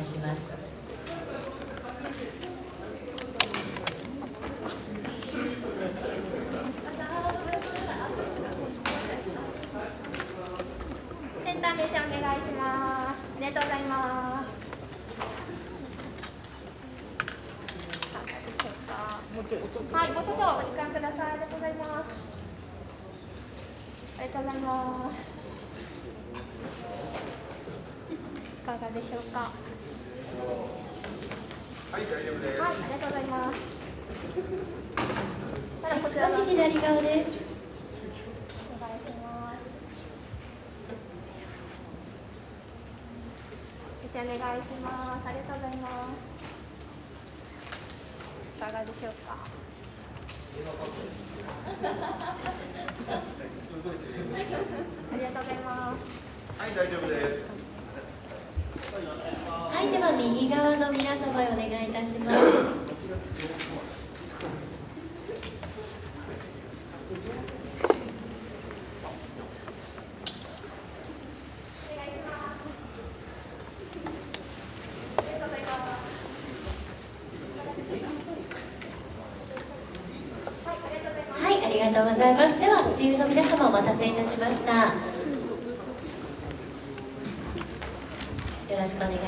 たしますセンター目線お願いします。ありがとうございます。さあどうでしょうかはい、ご少々お時間ください。ありがとうございます。ありがとうございます。いかがでしょうか？はい、大丈夫です。はい、ありがとうございます。ただこちら少し左側ですお願いします。お願いします。ありがとうございます。いかがでしょうか。ありがとうございます。はい、大丈夫です。はいでは右側の皆様へお願いいたしますありがとうございます。ではスチールの皆様お待たせいたしました。よろしくお願い